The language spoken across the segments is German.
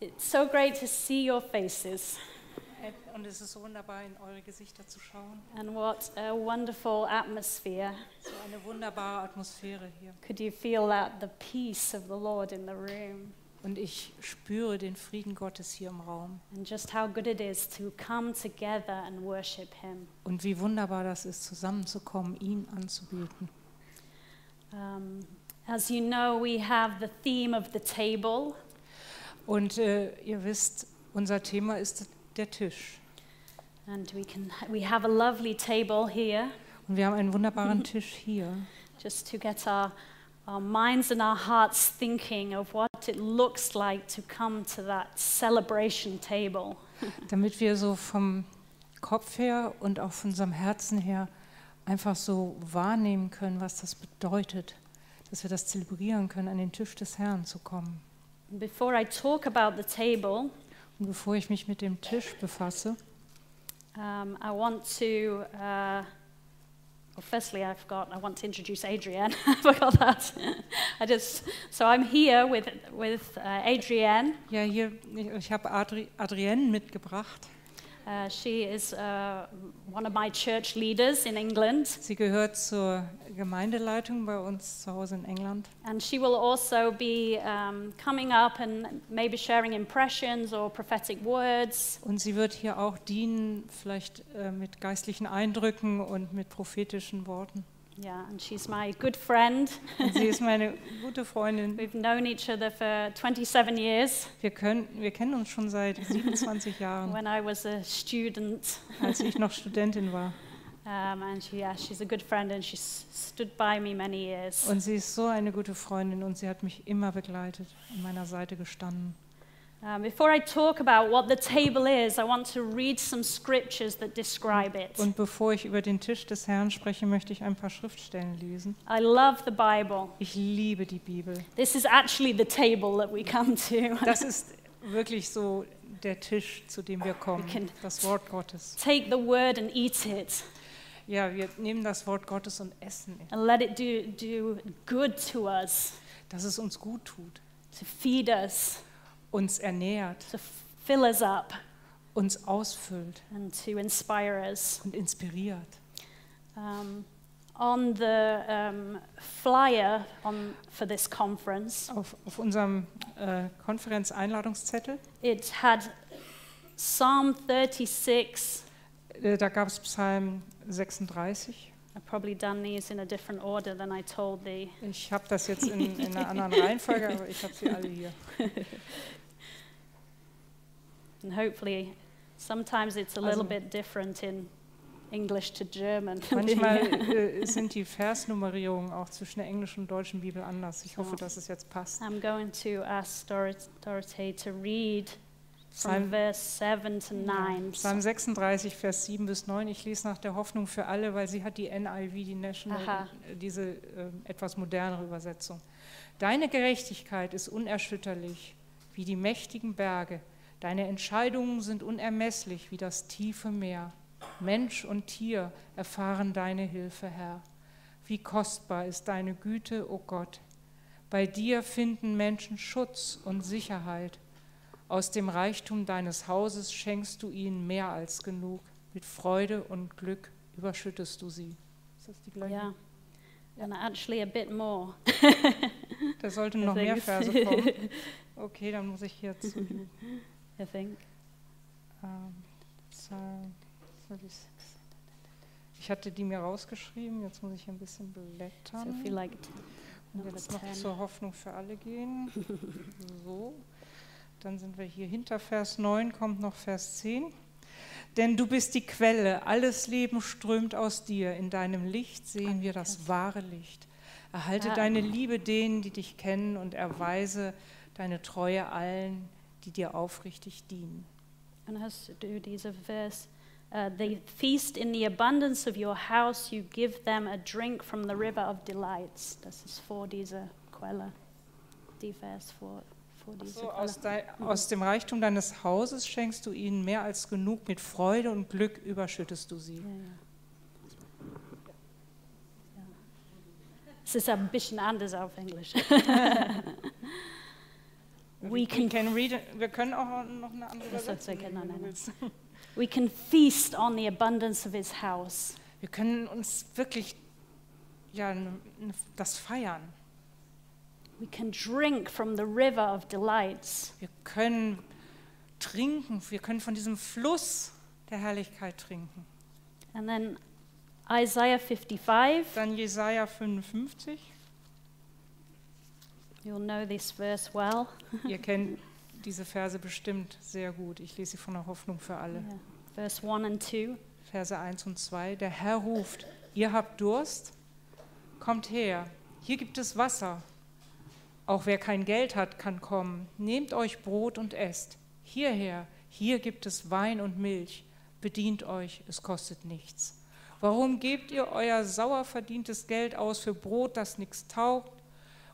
It's so great to see your faces. Und es ist so wunderbar, in eure Gesichter zu schauen. And what a wonderful atmosphere. So eine wunderbare Atmosphäre hier. Could you feel that the peace of the Lord in the room? Und ich spüre den Frieden Gottes hier im Raum. And just how good it is to come together and worship Him. Und wie wunderbar das ist, zusammenzukommen, ihn anzubeten. Um, as you know, we have the theme of the table. Und äh, ihr wisst, unser Thema ist der Tisch. And we, can, we have a lovely table here Und wir haben einen wunderbaren Tisch hier, just to get our, our minds and our hearts thinking of what it looks like to come to that celebration table. damit wir so vom Kopf her und auch von unserem Herzen her einfach so wahrnehmen können, was das bedeutet, dass wir das zelebrieren können, an den Tisch des Herrn zu kommen. Before I talk about the table, Und bevor ich mich mit dem Tisch befasse, um, I want to. Uh, well, firstly, I forgot. I want to introduce Adrienne. I forgot that. I just. So I'm here with with uh, Adrienne. ja, hier, ich, ich habe Adri Adrienne mitgebracht. Uh, she is uh, one of my church leaders in England, Sie gehört zur Gemeindeleitung bei uns zu Hause in England. and she will also be um, coming up and maybe sharing impressions or prophetic words. Und sie wird hier auch dienen, vielleicht äh, mit geistlichen Eindrücken und mit prophetischen Worten. Yeah, and she's my good friend. Sie ist meine gute Freundin. We've known each other for 27 years Wir, können, wir kennen uns schon seit 27 Jahren, when I was a student. als ich noch Studentin war. Um, and she, yeah, she's a good friend and she's stood by me many years. Und sie ist so eine gute Freundin und sie hat mich immer begleitet, an meiner Seite gestanden. Um, before I talk about what the table is, I want to read some scriptures that describe it. Und bevor ich über den Tisch des Herrn spreche, möchte ich ein paar Schriftstellen lesen. I love the Bible. Ich liebe die Bibel. This is actually the table that we come to. Das ist wirklich so der Tisch, zu dem wir kommen, das Wort Gottes. Take the word and eat it Ja, wir nehmen das Wort Gottes und essen, es, and let it do, do good to us, dass es uns gut tut, to feed us, uns ernährt, to fill us up, uns ausfüllt and to inspire us. und inspiriert. Um, on the um, flyer on, for this conference, Auf, auf unserem äh, Konferenzeinladungszettel, it had Psalm 36. äh, da gab es Psalm 36. I've probably done these in a different order than I told thee. Ich habe das jetzt in, in einer anderen Reihenfolge, aber ich habe sie alle hier. And hopefully, sometimes it's a little Also- bit different in English to German. Manchmal äh, sind die Versnummerierungen auch zwischen der englischen und deutschen Bibel anders. Ich hoffe, So. dass es jetzt passt. I'm going to ask Dor- Dorothee to read Psalm, verse 7 to 9. Psalm 36, Vers 7 bis 9. Ich lese nach der Hoffnung für alle, weil sie hat die NIV, die National, Aha. äh, diese äh, etwas modernere Übersetzung. Deine Gerechtigkeit ist unerschütterlich wie die mächtigen Berge. Deine Entscheidungen sind unermesslich wie das tiefe Meer. Mensch und Tier erfahren deine Hilfe, Herr. Wie kostbar ist deine Güte, o Gott. Bei dir finden Menschen Schutz und Sicherheit. Aus dem Reichtum deines Hauses schenkst du ihnen mehr als genug. Mit Freude und Glück überschüttest du sie. Ist das die gleiche? Yeah. And actually, a bit more. Da sollten noch mehr. Verse kommen. Okay, dann muss ich hier zu I think. ähm, Psalm 36. Ich hatte die mir rausgeschrieben, jetzt muss ich ein bisschen So blättern. if you like Und number jetzt noch 10. zur Hoffnung für alle gehen. So, dann sind wir hier hinter Vers 9, kommt noch Vers 10. Denn du bist die Quelle, alles Leben strömt aus dir. In deinem Licht sehen wir das wahre Licht. Erhalte Ah. deine Liebe denen, die dich kennen, und erweise deine Treue allen, die dir aufrichtig dienen. And has to do these a verse. Uh, they feast in the abundance of your house. You give them a drink from the river of delights. Das ist vor dieser Quelle. Die Vers vor, vor dieser So, Quelle. aus, dei- aus dem Reichtum deines Hauses schenkst du ihnen mehr als genug. Mit Freude und Glück überschüttest du sie. Ja, ja. Ja. Es ist ein bisschen anders auf Englisch. We can- can read. Wir können auch noch eine andere Übersetzung okay, nein, nein. We can feast on the abundance of his house. Wir können uns wirklich ja, das feiern. We can drink from the river of delights. Wir können trinken, wir können von diesem Fluss der Herrlichkeit trinken. And then Isaiah 55, Dann Jesaja 55. you'll know this verse well. Ihr kennt diese Verse bestimmt sehr gut. Ich lese sie von der Hoffnung für alle. Yeah. Verse 1 and 2. Verse 1 und 2. Der Herr ruft, ihr habt Durst? Kommt her, hier gibt es Wasser. Auch wer kein Geld hat, kann kommen. Nehmt euch Brot und esst. Hierher, hier gibt es Wein und Milch. Bedient euch, es kostet nichts. Warum gebt ihr euer sauer verdientes Geld aus für Brot, das nichts taugt,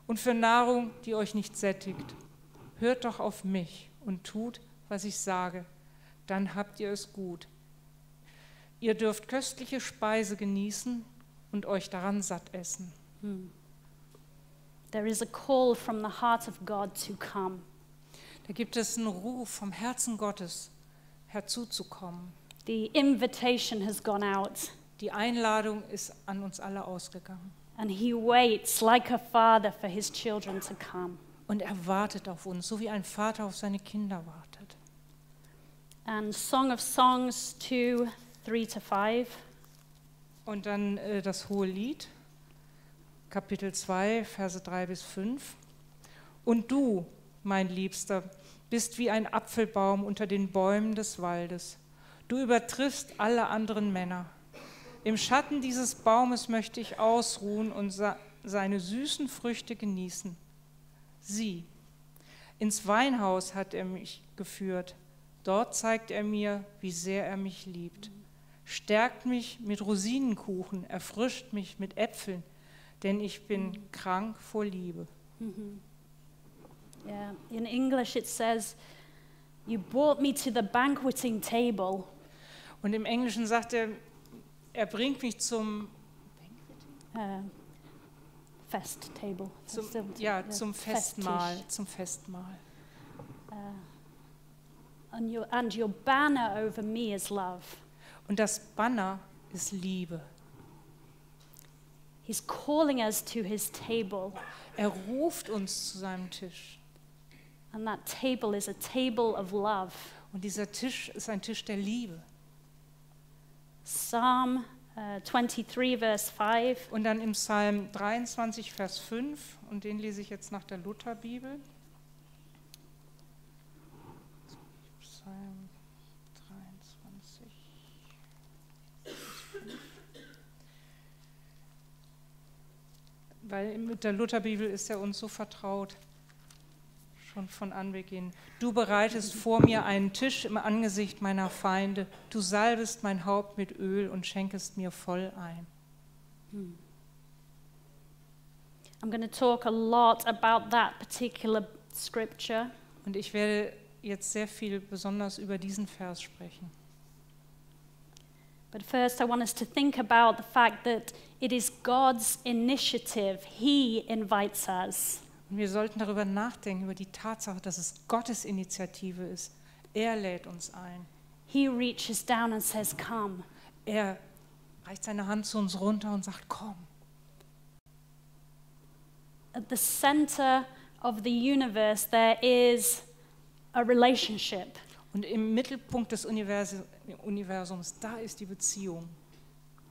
und für Nahrung, die euch nicht sättigt? Hört doch auf mich und tut, was ich sage, dann habt ihr es gut. Ihr dürft köstliche Speise genießen und euch daran satt essen. There is a call from the heart of God to come. Da gibt es einen Ruf vom Herzen Gottes herzuzukommen. The invitation has gone out, Die Einladung ist an uns alle ausgegangen. And He waits like a father for His children to come. Und er wartet auf uns, so wie ein Vater auf seine Kinder wartet. And Song of Songs 2 3 to 5. Und dann äh, das hohe Lied, Kapitel 2, Verse 3 bis 5. Und du, mein Liebster, bist wie ein Apfelbaum unter den Bäumen des Waldes. Du übertriffst alle anderen Männer. Im Schatten dieses Baumes möchte ich ausruhen und seine süßen Früchte genießen. Sieh, ins Weinhaus hat er mich geführt. Dort zeigt er mir, wie sehr er mich liebt stärkt mich mit Rosinenkuchen, erfrischt mich mit Äpfeln, denn ich bin krank vor Liebe. Yeah. In English, it says, You brought me to the banqueting table. Und im Englischen sagt er, er bringt mich zum, Uh, fest table. zum, ja, yeah, zum Festtisch. Festmahl, zum Festmahl. And your, and your banner over me is love. Und das Banner ist Liebe. He's calling us to his table. Er ruft uns zu seinem Tisch. And that table is a table of love. Und dieser Tisch ist ein Tisch der Liebe. Psalm uh, 23, verse 5. Und dann im Psalm 23, Vers 5, und den lese ich jetzt nach der Lutherbibel. Psalm 23. Weil mit der Lutherbibel ist er uns so vertraut, schon von Anbeginn. Du bereitest vor mir einen Tisch im Angesicht meiner Feinde, du salbest mein Haupt mit Öl und schenkest mir voll ein. I'm going to talk a lot about that particular scripture. Und ich werde jetzt sehr viel besonders über diesen Vers sprechen. But first, I want us to think about the fact that it is God's initiative. He invites us. Und wir sollten darüber nachdenken, über die Tatsache, dass es Gottes Initiative ist. Er lädt uns ein. He reaches down and says, Come. Er reicht seine Hand zu uns runter und sagt, komm. At the center of the universe, there is a relationship. Und im Mittelpunkt des Universe- Universums, da ist die Beziehung.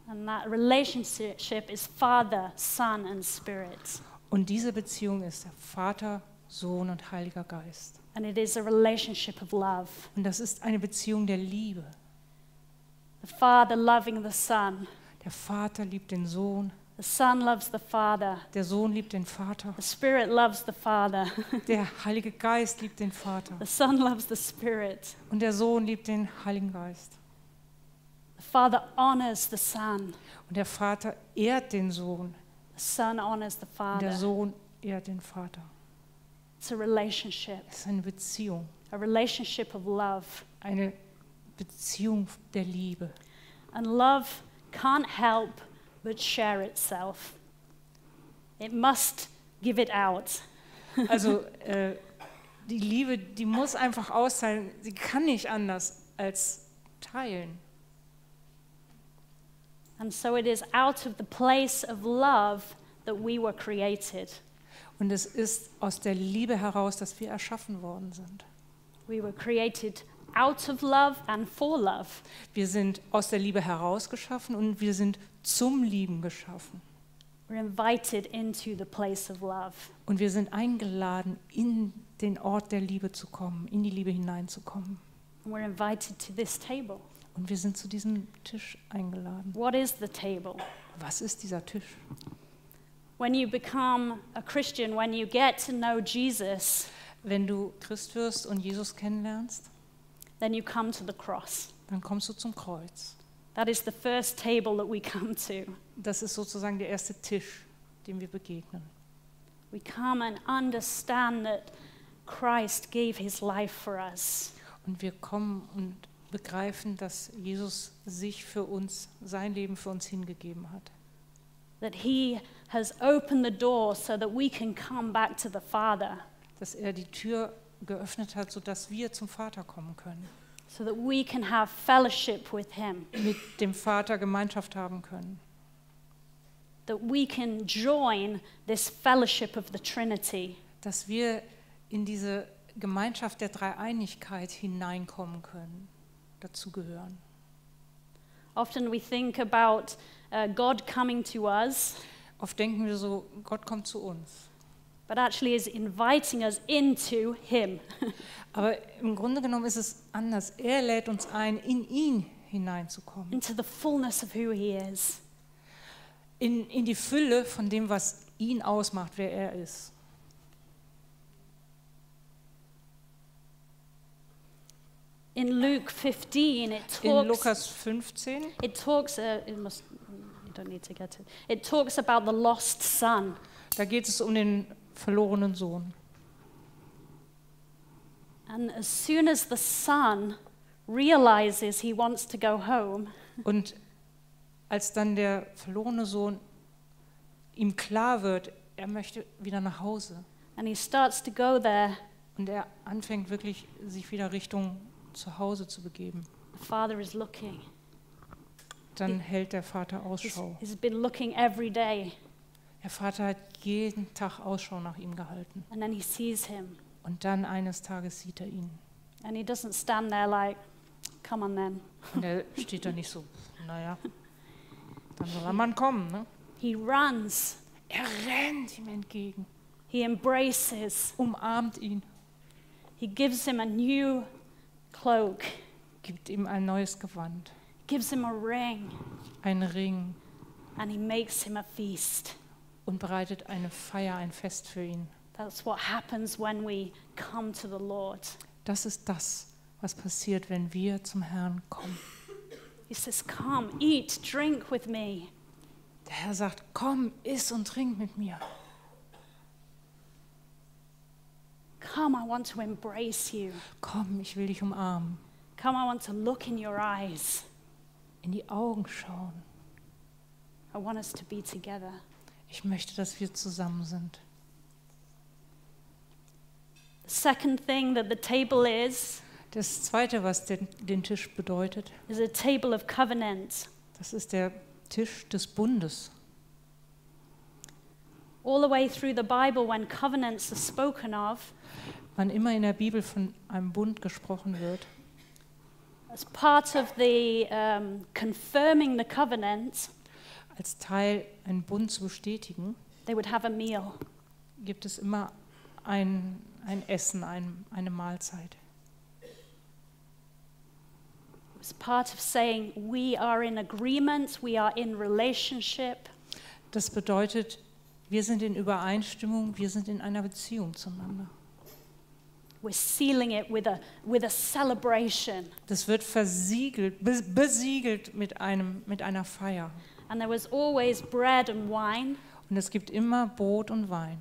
And that relationship is Father, Son, and Spirit. Und diese Beziehung ist der Vater, Sohn und Heiliger Geist. And it is a relationship of love. Und das ist eine Beziehung der Liebe. The Father loving the Son. Der Vater liebt den Sohn, The Son loves the Father. der Sohn liebt den Vater, The Spirit loves the Father. der Heilige Geist liebt den Vater the Son loves the Spirit. und der Sohn liebt den Heiligen Geist. The Father honors the Son. Und der Vater ehrt den Sohn, Son honors the und der Father. Sohn ehrt den Vater. It's a relationship, Es ist eine Beziehung, a relationship of love. eine Beziehung der Liebe. And love can't help but share itself. It must give it out. Also äh, die Liebe, die muss einfach austeilen. Sie kann nicht anders als teilen. And so it is out of the place of love that we were created. Und es ist aus der Liebe heraus, dass wir erschaffen worden sind. We were created out of love and for love. Wir sind aus der Liebe heraus geschaffen und wir sind zum Lieben geschaffen. We're invited into the place of love. Und wir sind eingeladen, in den Ort der Liebe zu kommen, in die Liebe hineinzukommen. And we're invited to this table. Und wir sind zu diesem Tisch eingeladen. What is the table? Was ist dieser Tisch? When you become a Christian, when you get to know Jesus, Wenn du Christ wirst und Jesus kennenlernst, then you come to the cross. dann kommst du zum Kreuz. That is the first table that we come to. Das ist sozusagen der erste Tisch, dem wir begegnen. We come and understand that Christ gave his life for us. Und wir kommen und begreifen, dass Jesus sich für uns, sein Leben für uns hingegeben hat. That he has opened the door so that we can come back to the Father, Dass er die Tür geöffnet hat, sodass wir zum Vater kommen können. so that we can have fellowship with him, Mit dem Vater Gemeinschaft haben können. that we can join this fellowship of the Trinity. Dass wir in diese Gemeinschaft der Dreieinigkeit hineinkommen können, dazugehören. Often we think about uh, God coming to us, Oft denken wir so, Gott kommt zu uns. but actually is inviting us into him. Aber im Grunde genommen ist es anders. Er lädt uns ein, in ihn hineinzukommen. into the fullness of who he is. In, in die Fülle von dem, was ihn ausmacht, wer er ist. In Luke 15, it In talks, Lukas 15, it talks, uh, it must, you don't need to get it. It talks about the lost son. da geht es um den verlorenen Sohn. And as soon as the son realizes he wants to go home, Und als dann der verlorene Sohn ihm klar wird, er möchte wieder nach Hause and he starts to go there, und er anfängt wirklich sich wieder Richtung zu Hause zu begeben, the father is looking. dann hält der Vater He's, Ausschau. he's been looking every day, Der Vater hat jeden Tag Ausschau nach ihm gehalten. and then he sees him. Und dann eines Tages sieht er ihn. And he doesn't stand there like, come on then. Und er steht da nicht so, naja, dann soll er mal kommen. Ne? He runs, Er rennt ihm entgegen, he embraces, umarmt ihn, he gives him a new cloak, gibt ihm ein neues Gewand, gives him a ring, einen Ring and he makes him a feast. und bereitet eine Feier, ein Fest für ihn. That's what happens when we come to the Lord. Das ist das, was passiert, wenn wir zum Herrn kommen. He says, Come, eat, drink with me. Der Herr sagt, komm, iss und trink mit mir. Come, I want to embrace you. Komm, ich will dich umarmen, Come, I want to look in your eyes. in die Augen schauen. I want us to be together. Ich möchte, dass wir zusammen sind. The second thing that the table is, Das Zweite, was den, den Tisch bedeutet, is a table of covenant. das ist der Tisch des Bundes. All the way through the Bible, when covenants are spoken of, Wann immer in der Bibel von einem Bund gesprochen wird, as part of the um, confirming the covenant, als Teil einen Bund zu bestätigen, they would have a meal. gibt es immer ein, ein Essen, ein, eine Mahlzeit. It was part of saying we are in agreement, we are in relationship, Das bedeutet, wir sind in Übereinstimmung, wir sind in einer Beziehung zueinander. we're sealing it with a, with a celebration. Das wird versiegelt, be- besiegelt mit, einem, mit einer Feier. And there was always bread and wine. Und es gibt immer Brot und Wein.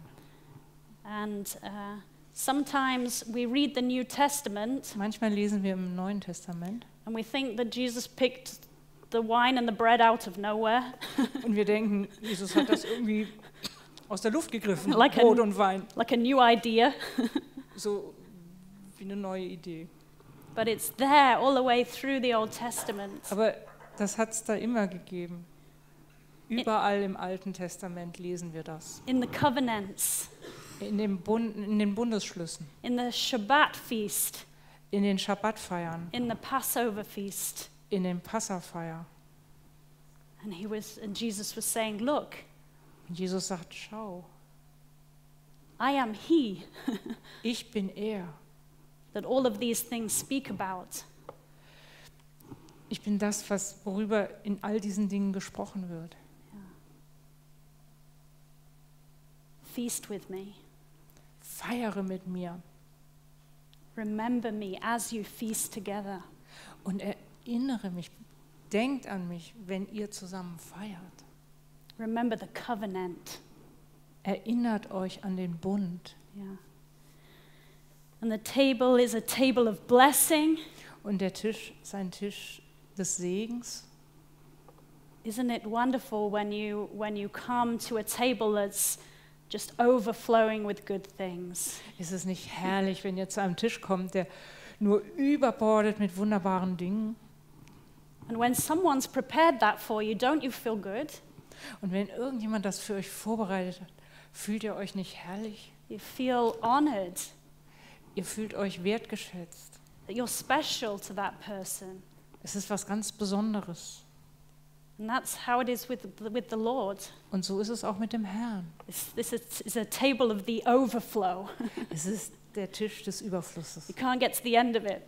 And uh, sometimes we read the New Testament Manchmal lesen wir im Neuen Testament and we think that Jesus picked the wine and the bread out of nowhere. und wir denken, Jesus hat das irgendwie aus der Luft gegriffen, Like a- Brot und Wein. like a new idea. So wie eine neue Idee. But it's there all the way through the Old Testament. Aber das hat es da immer gegeben. Überall im Alten Testament lesen wir das. In the covenants, In, dem Bund, in den Bundesschlüssen, in the Shabbat feast, in den Schabbatfeiern, in the Passover feast. in den Passafeier. And he was and Jesus was saying, "Look, Und Jesus sagt, schau, I am he ich bin er. that all of these things speak about." Ich bin das, was, worüber in all diesen Dingen gesprochen wird. Feast with me. Feiere mit mir Remember me as you feast together. und erinnere mich, denkt an mich, wenn ihr zusammen feiert. Remember the covenant. Erinnert euch an den Bund. Yeah. And the table is a table of blessing. Und der Tisch ist ein Tisch des Segens. Isn't it wonderful when you when you come to a table that's just overflowing with good things? Ist es nicht herrlich, wenn ihr zu einem Tisch kommt, der nur überbordet mit wunderbaren Dingen? And when someone's prepared that for you, don't you feel good? Und wenn irgendjemand das für euch vorbereitet hat, fühlt ihr euch nicht herrlich? You feel honored Ihr fühlt euch wertgeschätzt. that you're special to that person. Es ist was ganz Besonderes. And that's how it is with, with the Lord. Und so ist es auch mit dem Herrn. This, this is, is a table of the overflow. Es ist der Tisch des Überflusses. You can't get to the end of it.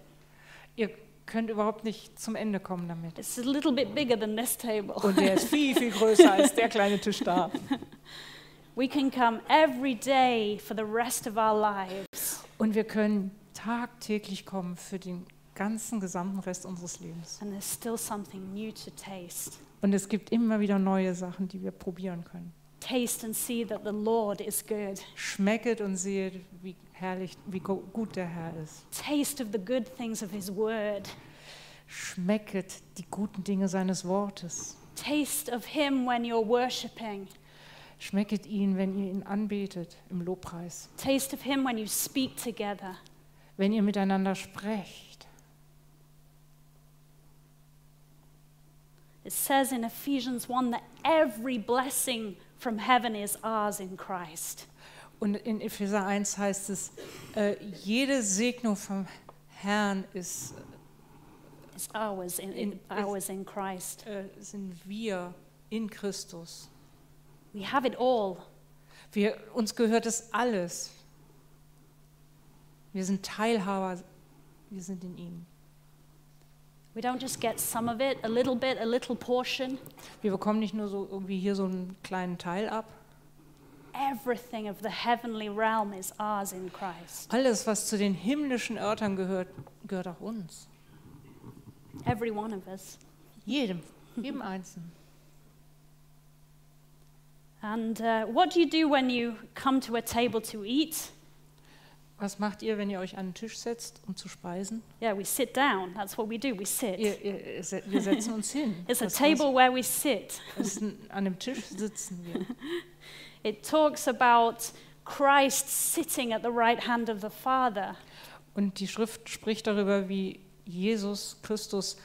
Ihr könnt überhaupt nicht zum Ende kommen damit. It's a little bit bigger than this table. Und der ist viel, viel größer als der kleine Tisch da. We can come every day for the rest of our lives Und wir können tagtäglich kommen für den ganzen gesamten Rest unseres Lebens. and there's still something new to taste. Und es gibt immer wieder neue Sachen, die wir probieren können. Taste and see that the Lord is good. Schmecket und seht, wie herrlich, wie gut der Herr ist. Taste of the good things of His Word. Schmecket die guten Dinge seines Wortes. Taste of Him when you're worshiping. Schmecket ihn, wenn ihr ihn anbetet im Lobpreis. Taste of Him when you speak together. Wenn ihr miteinander sprecht. It says in Ephesians 1 that every blessing from heaven is ours in Christ. Und in Epheser 1 heißt es, äh, jede Segnung vom Herrn ist, It's ours in, In- ours in Christ. äh, sind wir in Christus. We have it all. Wir, uns gehört es alles. Wir sind Teilhaber, wir sind in ihm. We don't just get some of it, a little bit, a little portion. Wir bekommen nicht nur so irgendwie hier so einen kleinen Teil ab. Everything of the heavenly realm is ours in Christ. Alles, was zu den himmlischen Örtern gehört, gehört auch uns. Every one of us. Jedem, jedem Einzelnen. And uh, what do you do when you come to a table to eat? Was macht ihr, wenn ihr euch an den Tisch setzt, um zu speisen? Yeah, we sit down. That's what we do. We sit. Ihr, ihr, se- wir setzen uns hin. It's a Das table where we sit. ein, an dem Tisch sitzen wir. It talks about Christ sitting at the right hand of the Father. Und die Schrift spricht darüber, wie Jesus Christus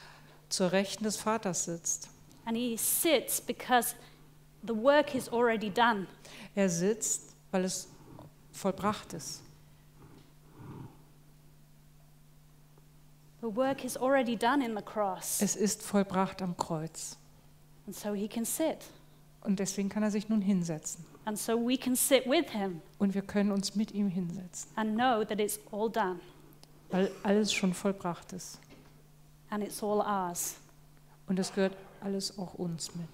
zur Rechten des Vaters sitzt. And he sits because the work is already done. Er sitzt, weil es vollbracht ist. The work is already done in the cross. Es ist vollbracht am Kreuz. And so he can sit. Und deswegen kann er sich nun hinsetzen. And so we can sit with him Und wir können uns mit ihm hinsetzen, and know that it's all done weil alles schon vollbracht ist. and it's all ours. Und es gehört alles auch uns mit.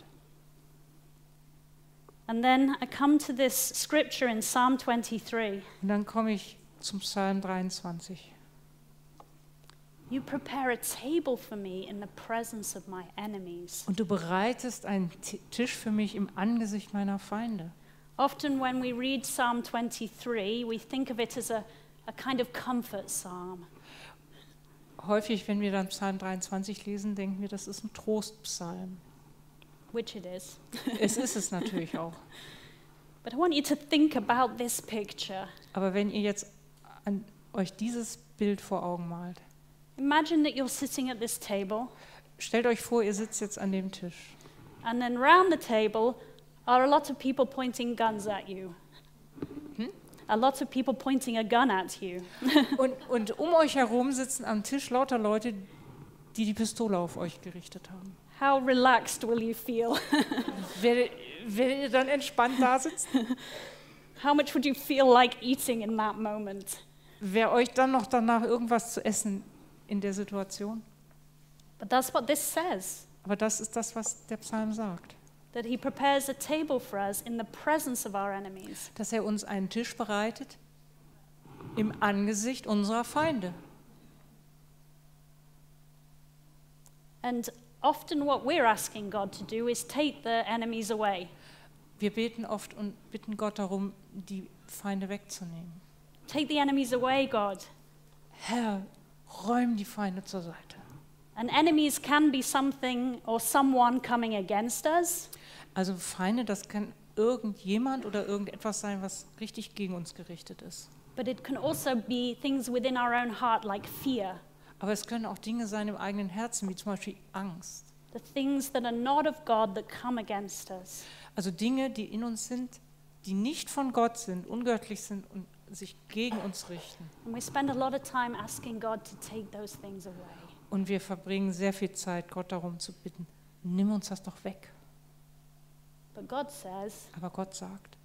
And then I come to this scripture in Psalm 23. Und dann komme ich zum Psalm 23. You prepare a table for me in the presence of my enemies. Und du bereitest einen Ti- Tisch für mich im Angesicht meiner Feinde. Often, when we read Psalm 23, we think of it as a, a kind of comfort psalm. Häufig, wenn wir dann Psalm 23 lesen, denken wir, das ist ein Trostpsalm. which it is. Es ist es natürlich auch. But I want you to think about this picture. Aber wenn ihr jetzt an euch dieses Bild vor Augen malt. Imagine that you're sitting at this table, Stellt euch vor, ihr sitzt jetzt an dem Tisch. and then round the table are a lot of people pointing guns at you. Hmm? A lot of people pointing a gun at you. Und, und um euch herum sitzen am Tisch lauter Leute, die die Pistole auf euch gerichtet haben. How relaxed will you feel? Werdet, werdet ihr dann entspannt da sitzen? How much would you feel like eating in that moment? Wäre euch dann noch danach irgendwas zu essen in der Situation? But that's what this says Aber das ist das, was der Psalm sagt. that he prepares a table for us in the presence of our enemies. Dass er uns einen Tisch bereitet im Angesicht unserer Feinde. And often what we're asking God to do is take the enemies away. Wir beten oft und bitten Gott darum, die Feinde wegzunehmen. Take the enemies away, God. Herr, räum die Feinde zur Seite. And enemies can be something or someone coming against us, Also Feinde, das kann irgendjemand oder irgendetwas sein, was richtig gegen uns gerichtet ist. but it can also be things within our own heart, like fear, Aber es können auch Dinge sein im eigenen Herzen, wie zum Beispiel Angst. the things that are not of God that come against us. Also Dinge, die in uns sind, die nicht von Gott sind, ungöttlich sind und sich gegen uns richten. Und wir verbringen sehr viel Zeit, Gott darum zu bitten, nimm uns das doch weg. But God says, Aber Gott sagt,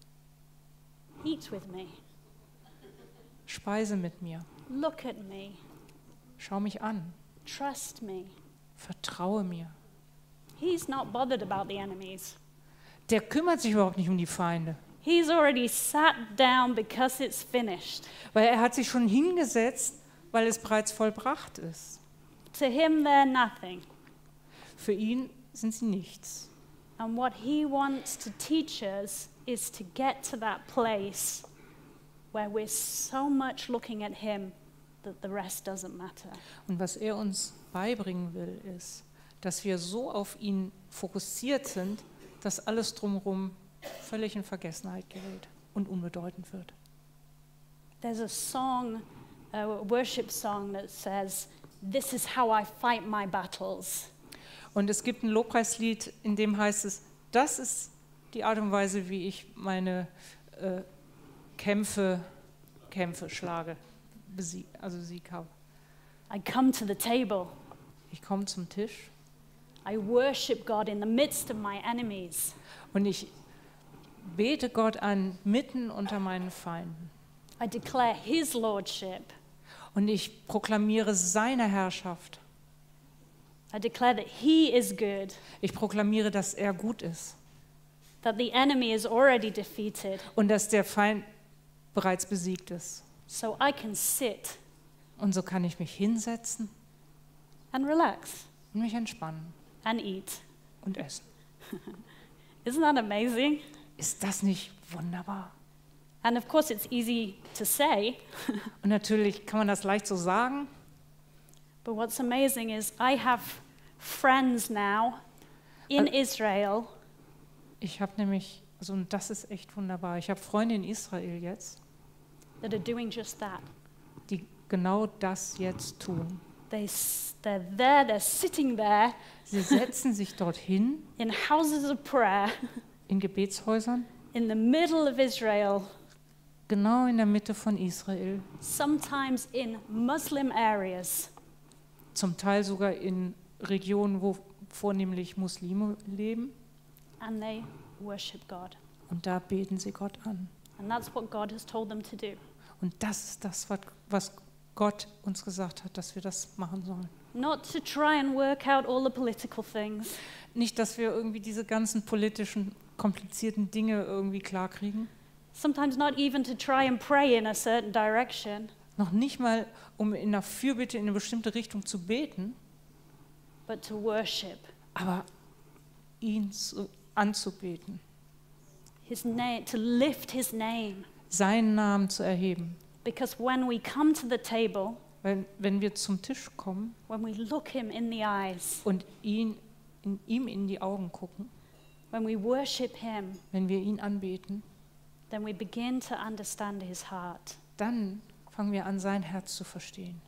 Eat with me, speise mit mir, look at me, schau mich an, trust me. vertraue mir. He's not bothered about the enemies. Der kümmert sich überhaupt nicht um die Feinde, He's already sat down because it's finished. weil er hat sich schon hingesetzt, weil es bereits vollbracht ist. To him, they're nothing. Für ihn sind sie nichts. And what he wants to teach us is to get to that place where we're so much looking at him that the rest doesn't matter. Und was er uns beibringen will, ist, dass wir so auf ihn fokussiert sind, dass alles drumherum völlig in Vergessenheit gerät und unbedeutend wird. There's a song, a worship song that says, This is how I fight my battles. Und es gibt ein Lobpreislied, in dem heißt es, das ist die Art und Weise, wie ich meine äh, Kämpfe, Kämpfe schlage, besieg, also Sieg habe. I come to the table. Ich komme zum Tisch I worship God in the midst of my enemies. und ich bete Gott an, mitten unter meinen Feinden. I declare his lordship. Und ich proklamiere seine Herrschaft. I declare that he is good, Ich proklamiere, dass er gut ist that the enemy is already defeated, und dass der Feind bereits besiegt ist. so I can sit Und so kann ich mich hinsetzen and relax und mich entspannen and eat. und essen. Isn't that amazing? Ist das nicht wunderbar? And of course, it's easy to say, Und natürlich kann man das leicht so sagen, but what's amazing is I have friends now in Israel Ich habe nämlich, also und das ist echt wunderbar. Ich habe Freunde in Israel jetzt, that are doing just that. die genau das jetzt tun. They, they're there, they're sitting there Sie setzen sich dorthin in houses of prayer in Gebetshäusern, in the middle of Israel, genau in der Mitte von Israel, sometimes in Muslim areas, zum Teil sogar in Regionen, wo vornehmlich Muslime leben. and they worship God. Und da beten sie Gott an. And that's what God has told them to do. Und das ist das, was- Gott uns gesagt hat, dass wir das machen sollen. Not to try and work out all the political things, Nicht, dass wir irgendwie diese ganzen politischen, komplizierten Dinge irgendwie klarkriegen. sometimes not even to try and pray in a certain direction, Noch nicht mal, um in der Fürbitte in eine bestimmte Richtung zu beten, but to worship aber ihn zu, anzubeten, his name, to lift his name. seinen Namen zu erheben. Because when we come to the table, Weil wenn wir zum Tisch kommen when we look him in the eyes, und ihn, in, ihm in die Augen gucken, when we worship him, wenn wir ihn anbeten, then we begin to understand his heart. dann fangen wir an, sein Herz zu verstehen.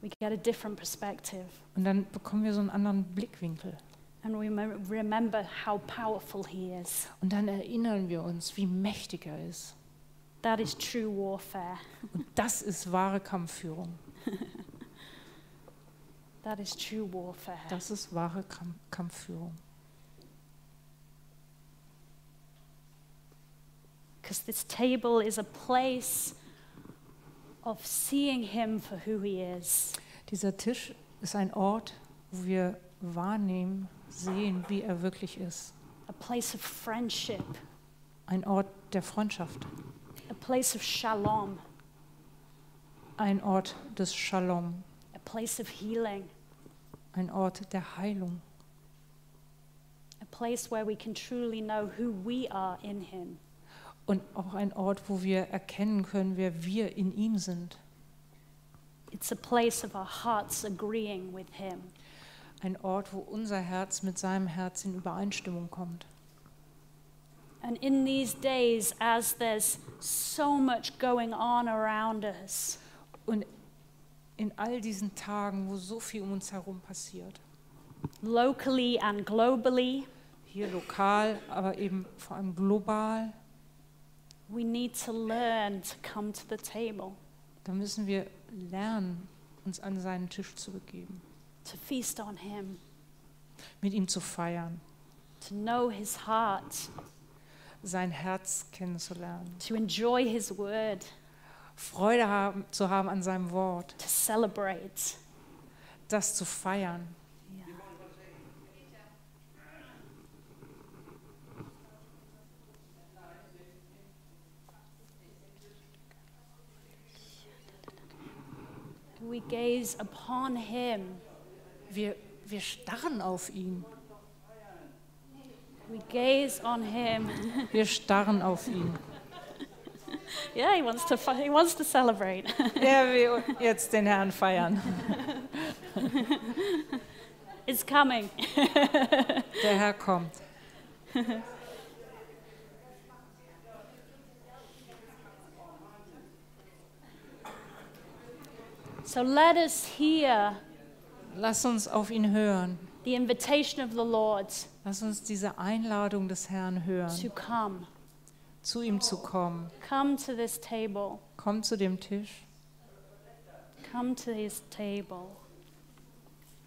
We get a different perspective. Und dann bekommen wir so einen anderen Blickwinkel. And we mem- remember how powerful He is. Und dann erinnern wir uns, wie mächtig er ist. That is true warfare. Und das ist wahre Kampfführung. That is true warfare. Das ist wahre Kamp Kampfführung. Because this table is a place of seeing Him for who He is. Dieser Tisch ist ein Ort, wo wir wahrnehmen, sehen, wie er wirklich ist. a place of friendship, Ein Ort der Freundschaft. a place of shalom, Ein Ort des Shalom. A place of healing, Ein Ort der Heilung. a place where we can truly know who we are in Him. Und auch ein Ort, wo wir erkennen können, wer wir in ihm sind. It's a place of our hearts agreeing with Him. Ein Ort, wo unser Herz mit seinem Herz in Übereinstimmung kommt. And in these days, as there's so much going on around us, Und in all diesen Tagen, wo so viel um uns herum passiert, locally and globally, hier lokal, aber eben vor allem global, we need to learn to come to the table, da müssen wir lernen, uns an seinen Tisch zu begeben, to feast on Him, mit ihm zu feiern, to know His heart, sein Herz kennenzulernen, to enjoy His word, Freude haben, zu haben an seinem Wort, to celebrate. das zu feiern. Yeah. We gaze upon him. Wir, wir starren auf ihn. We gaze on him. Wir starren auf ihn. yeah, he wants to he wants to celebrate. Er will jetzt den Herrn feiern. it's coming. Der Herr kommt. So let us hear Lass uns auf ihn hören. the invitation of the Lord Lass uns diese Einladung des Herrn to hören, come. Zu ihm zu kommen. Come to this table. Komm zu dem Tisch. Come to his table.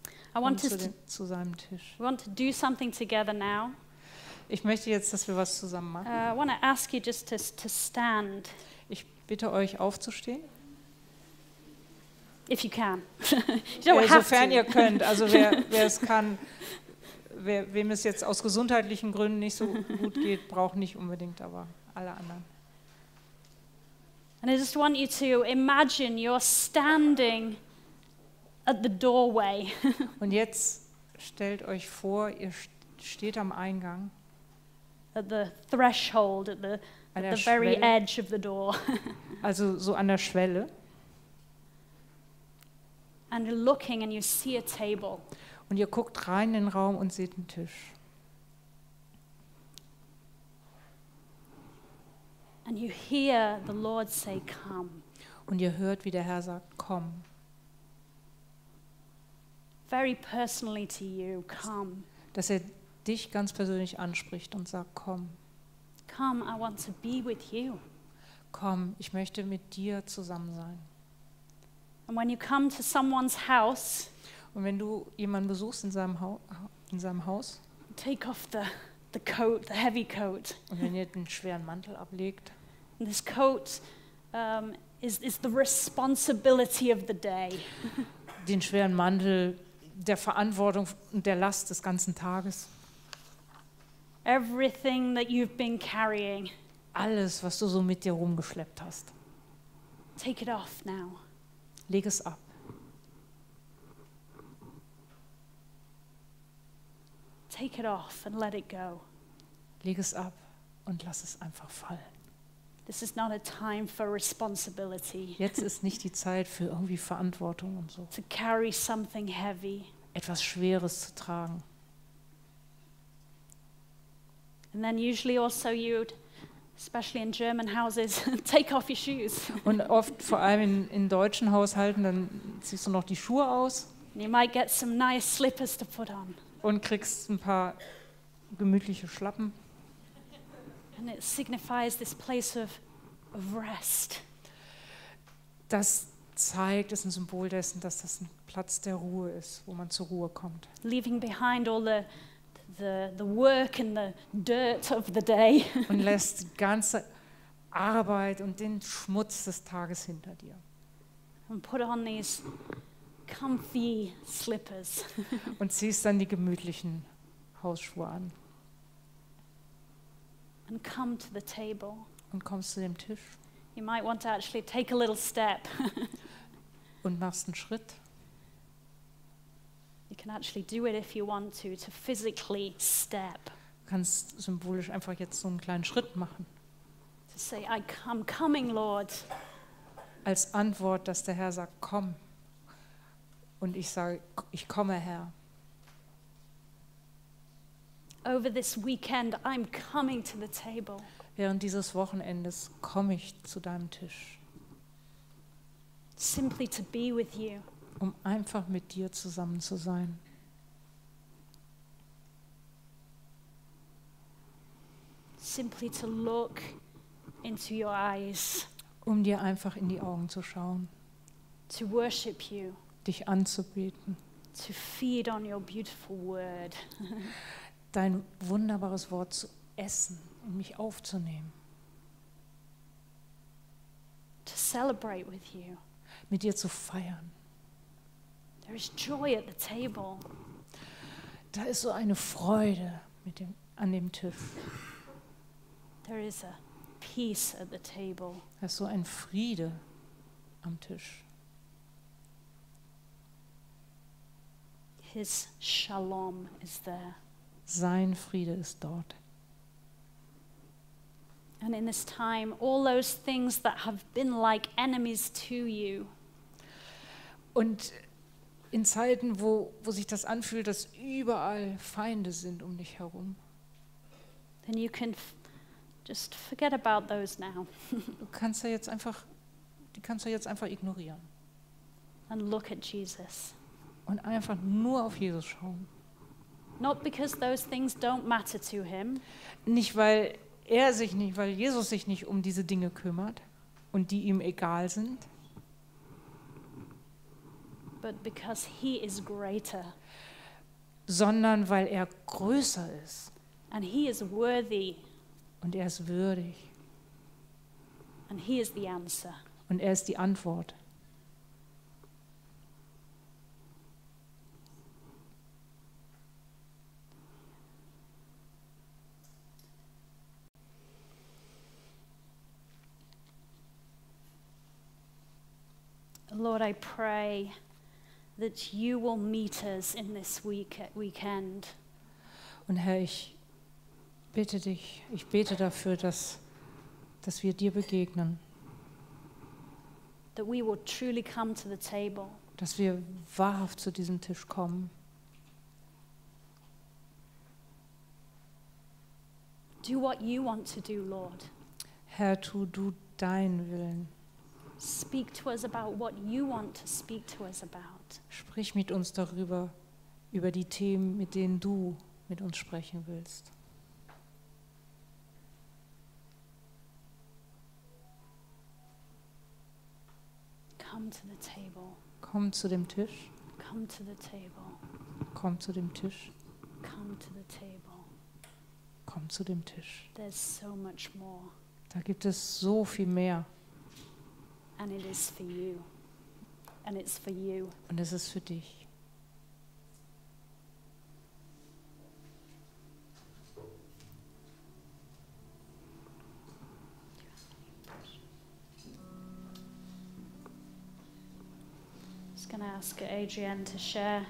I Komm want zu, dem, zu seinem Tisch. we want to do something together now. Ich möchte jetzt, dass wir was zusammen Uh, machen. I want to ask you just to, to stand, Ich bitte euch aufzustehen. if you can. you don't Äh, have sofern ihr to. könnt. Also wer, wer es kann, wer, wem es jetzt aus gesundheitlichen Gründen nicht so gut geht, braucht nicht unbedingt, aber alle anderen. And I just want you to imagine you're standing at the doorway. Und jetzt stellt euch vor, ihr st- steht am Eingang, at the threshold, at the, at the very Schwelle, edge of the door, also so an der Schwelle. and you're looking and you see a table. Und ihr guckt rein in den Raum und seht einen Tisch. And you hear the Lord say, Come. Und ihr hört, wie der Herr sagt, komm. Very personally to you, come. Dass er dich ganz persönlich anspricht und sagt, komm, Come, I want to be with you. komm, ich möchte mit dir zusammen sein. And when you come to someone's house, Und wenn du jemanden besuchst in seinem, Hau in seinem Haus take off the, the coat, the heavy coat. und wenn ihr den schweren Mantel ablegt, And this coat um, is, is the responsibility of the day. den schweren Mantel der Verantwortung und der Last des ganzen Tages, Everything that you've been carrying, alles, was du so mit dir rumgeschleppt hast, take it off now. leg es ab. Take it off and let it go. Leg es ab und lass es einfach fallen. This is not a time for responsibility, Jetzt ist nicht die Zeit für irgendwie Verantwortung und so. to carry something heavy. Etwas Schweres zu tragen. And then usually also you'd especially in German houses, take off your shoes. Und oft, vor allem in, in deutschen Haushalten, dann ziehst du noch die Schuhe aus And you might get some nice slippers to put on. und kriegst ein paar gemütliche Schlappen. And it signifies this place of, of rest. Das zeigt, ist ein Symbol dessen, dass das ein Platz der Ruhe ist, wo man zur Ruhe kommt. leaving behind all the, the, the work and the dirt of the day Und lässt die ganze Arbeit und den Schmutz des Tages hinter dir. and put on these comfy slippers. Und ziehst dann die gemütlichen Hausschuhe an and come to the table. und kommst zu dem Tisch You might want to actually take a little step. und machst einen Schritt. you can actually do it if you want to, to physically step, Du kannst symbolisch einfach jetzt so einen kleinen Schritt machen. to say, I come, coming, Lord. Als Antwort, dass der Herr sagt, komm. Und ich sage, ich komme, Herr. Over this weekend, I'm coming to the table. Während dieses Wochenendes komme ich zu deinem Tisch, Simply to be with you, um einfach mit dir zusammen zu sein. simply to look into your eyes, Um dir einfach in die Augen zu schauen, to worship you, dich anzubeten, to feed on your beautiful word. dein wunderbares Wort zu essen und mich aufzunehmen, to celebrate with you. mit dir zu feiern. There is joy at the table. Da ist so eine Freude mit dem, an dem Tisch. There is a peace at the table. Da ist so ein Friede am Tisch. His shalom is there. Sein Friede ist dort. And in this time, all those things that have been like enemies to you, Und in Zeiten, wo, wo sich das anfühlt, dass überall Feinde sind um dich herum, then you can just forget about those now du kannst ja jetzt einfach, die kannst du jetzt einfach ignorieren and look at Jesus. und einfach nur auf Jesus schauen. Not because those things don't matter to him, Nicht, weil er sich nicht, weil Jesus sich nicht um diese Dinge kümmert und die ihm egal sind, but because he is greater. Sondern weil er größer ist. And he is worthy. Und er ist würdig. And he is the answer. und er ist die Antwort. Lord, I pray that you will meet us in this week weekend. Und Herr, ich bitte dich, ich bete dafür, dass, dass wir dir begegnen, that we will truly come to the table dass wir wahrhaft zu diesem Tisch kommen. do what you want to do lord Herr, tu du deinen Willen. Speak to us about what you want to speak to us about. Sprich mit uns darüber, über die Themen, mit denen du mit uns sprechen willst. come to the table. Komm zu dem Tisch, come to the table. Komm zu dem Tisch, come to the table. Komm zu dem Tisch. there's so much more. Da gibt es so viel mehr and it is for you and it's for you und es ist für dich. just going to ask adrienne to share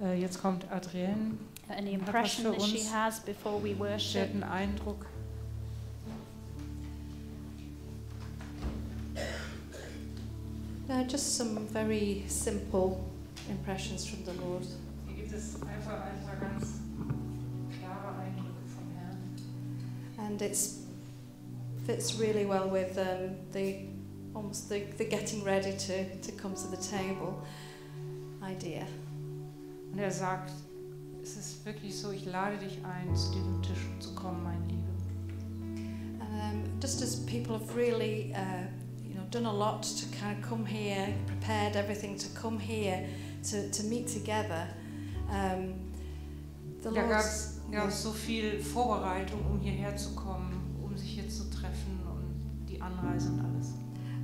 Äh, jetzt kommt Adrienne, any impression that she has before we worship einen Eindruck. Uh, just some very simple impressions from the Lord. Hier gibt es einfach ein paar ganz klare Eindrücke vom Herrn. And it fits really well with um, the almost the, the getting ready to, to come to the table idea. Und er sagt, es ist wirklich so, ich lade dich ein, zu diesem Tisch zu kommen, mein Liebe. Um, just as people have really, uh, you know, done a lot to kind of come here, prepared everything to come here to, to meet together, um, the Da gab es es so viel Vorbereitung, um hierher zu kommen, um sich hier zu treffen und die Anreise und alles.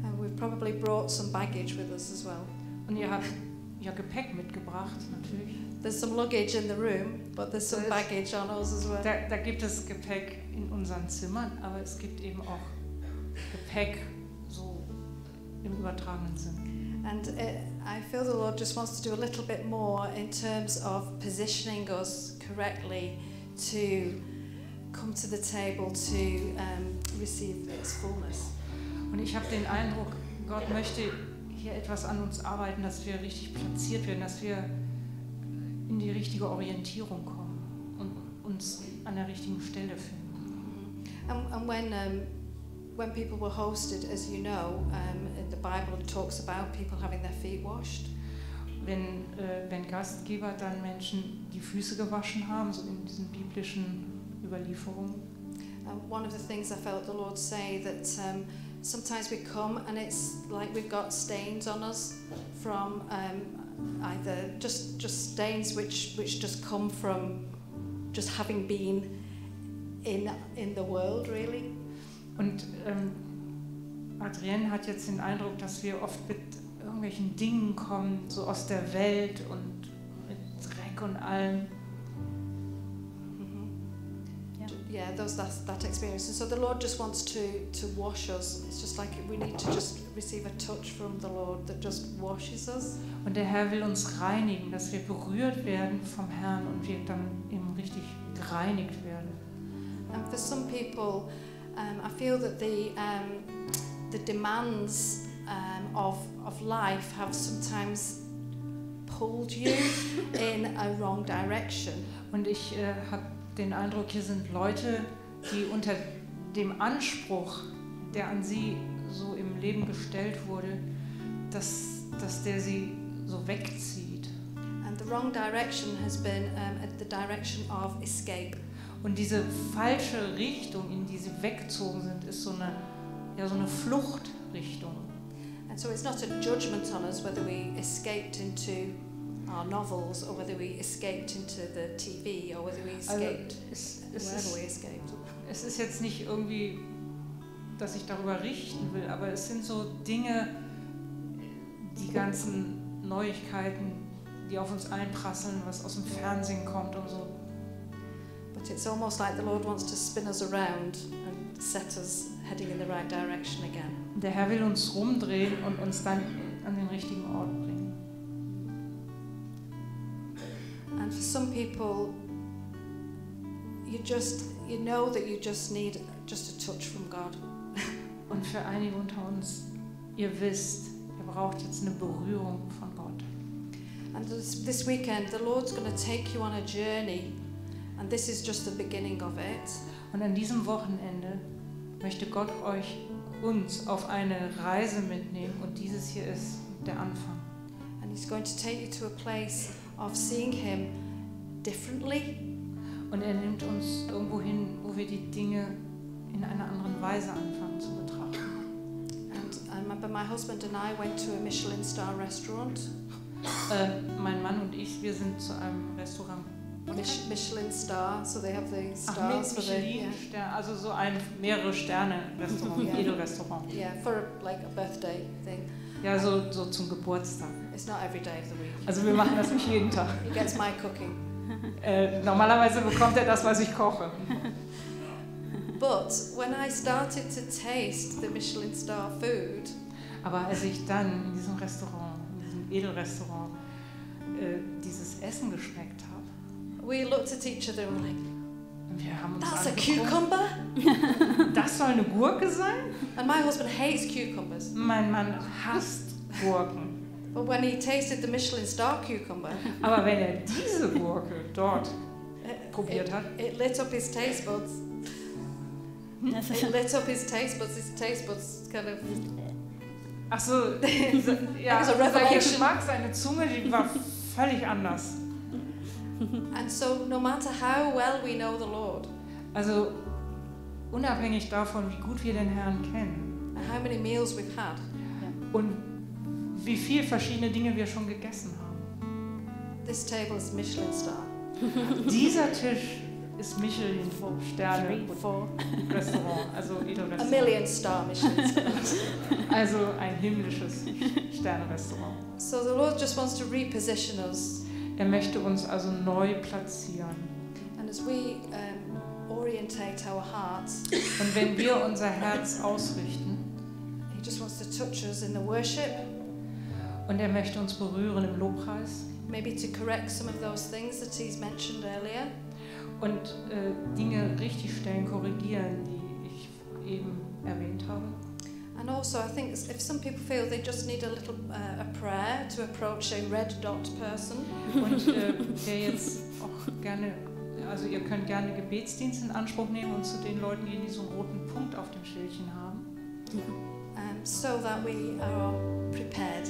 and we've probably brought some baggage with us as well. Und ihr habt ja Gepäck mitgebracht, natürlich. There's some luggage in the room, but there's some baggage on us as well. Da, da gibt es Gepäck in unseren Zimmern, aber es gibt eben auch Gepäck im übertragenen Sinn. And it, I feel the Lord just wants to do a little bit more in terms of positioning us correctly to come to the table to um, receive its fullness. Und ich habe den Eindruck, Gott möchte hier etwas an uns arbeiten, dass wir richtig platziert werden, dass wir in die richtige Orientierung kommen und uns an der richtigen Stelle finden. And, and when, um, when people were hosted, as you know, um, the Bible talks about people having their feet washed. Wenn, äh, wenn Gastgeber dann Menschen die Füße gewaschen haben, so in diesen biblischen Überlieferungen, And one of the things I felt the Lord say that um, sometimes we come and it's like we've got stains on us from um, either just just stains which which just come from just having been in in the world really. Und ähm, Adrienne hat jetzt den Eindruck, dass wir oft mit irgendwelchen Dingen kommen, so aus der Welt und mit Dreck und allem. Yeah. Yeah, those that that experience. And so the Lord just wants to to wash us. It's just like we need to just receive a touch from the Lord that just washes us. Und der Herr will uns reinigen, dass wir berührt werden vom Herrn und wir dann eben richtig gereinigt werden. And for some people, um, I feel that the um, the demands um, of of life have sometimes pulled you in a wrong direction. Und ich äh, habe den Eindruck, hier sind Leute, die unter dem Anspruch, der an sie so im Leben gestellt wurde, dass, dass der sie so wegzieht. And the wrong direction has been um, the direction of escape. Und diese falsche Richtung, in die sie weggezogen sind, ist so eine, ja, so eine Fluchtrichtung. And so it's not a judgment on us whether we escaped into our novels or whether we escaped into the TV or whether we Also escaped es, es, wherever we escaped. es ist jetzt nicht irgendwie, dass ich darüber richten will, aber es sind so Dinge, die ganzen Neuigkeiten, die auf uns einprasseln, was aus dem Fernsehen kommt und so. It's almost like the Lord wants to spin us around and set us heading in the right direction again. Der Herr will uns rumdrehen und uns dann an den richtigen Ort bringen. And for some people, you just you know that you just need just a touch from God. Und für einige unter uns, ihr wisst, ihr braucht jetzt eine Berührung von Gott. And this, this weekend, the Lord's going to take you on a journey, and this is just the beginning of it. Und an diesem Wochenende möchte Gott euch uns auf eine Reise mitnehmen und dieses hier ist der Anfang. And He's going to take you to a place of seeing Him differently, Und er nimmt uns irgendwo hin, wo wir die Dinge in einer anderen Weise anfangen zu betrachten. And I remember my husband and I went to a Michelin star restaurant. Äh, mein Mann und ich, wir sind zu einem Restaurant. Mich- Michelin star, so they have the Ach, stars for the Stern, also so ein mehrere Sterne Restaurant, Ja. Edelrestaurant. yeah, yeah for like a birthday thing. Ja, so, so zum Geburtstag. It's not every day of the week. Also wir machen das nicht jeden Tag. He gets my cooking. Äh, normalerweise bekommt er das, was ich koche. But when I started to taste the Michelin star food, Aber als ich dann in diesem Restaurant, in diesem Edelrestaurant, äh, dieses Essen geschmeckt habe, we looked at each other and were like, wir haben uns that's a cucumber? das soll eine Gurke sein? And my husband hates cucumbers. Mein Mann hasst Gurken. But when he tasted the Michelin star cucumber, Aber wenn er diese Gurke dort it, probiert hat, it lit up his taste buds. It lit up his taste buds. His taste buds kind of. Ach so, ja, Like a sein revelation. Geschmack, seine Zunge, die war völlig anders. And so, no matter how well we know the Lord, Also unabhängig davon, wie gut wir den Herrn kennen and how many meals we've had, und wie viel verschiedene Dinge wir schon gegessen haben. this table is Michelin star. Dieser Tisch ist Michelin Sterne Three, four. Restaurant, also A Edelrestaurant. million star Michelin star. Also ein himmlisches Sternerestaurant. so the Lord just wants to reposition us. Er möchte uns also neu platzieren. And as we um, orientate our hearts, Und wenn wir unser Herz ausrichten He just wants to touch us in the worship, und er möchte uns berühren im Lobpreis maybe to correct some of those things that He's mentioned earlier. und äh, Dinge richtigstellen, korrigieren, die ich eben erwähnt habe. And also, I think if some people feel they just need a little uh, a prayer to approach a red dot person, Und äh, wer jetzt auch gerne, also ihr könnt gerne Gebetsdienst in Anspruch nehmen und zu den Leuten gehen, die so einen roten Punkt auf dem Schildchen haben. um, so that we are prepared.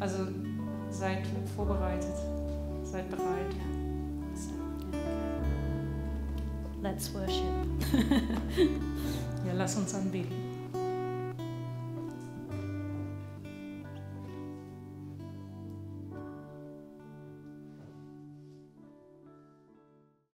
Also seid vorbereitet, seid bereit. So, Let's worship. Ja, lass uns anbeten.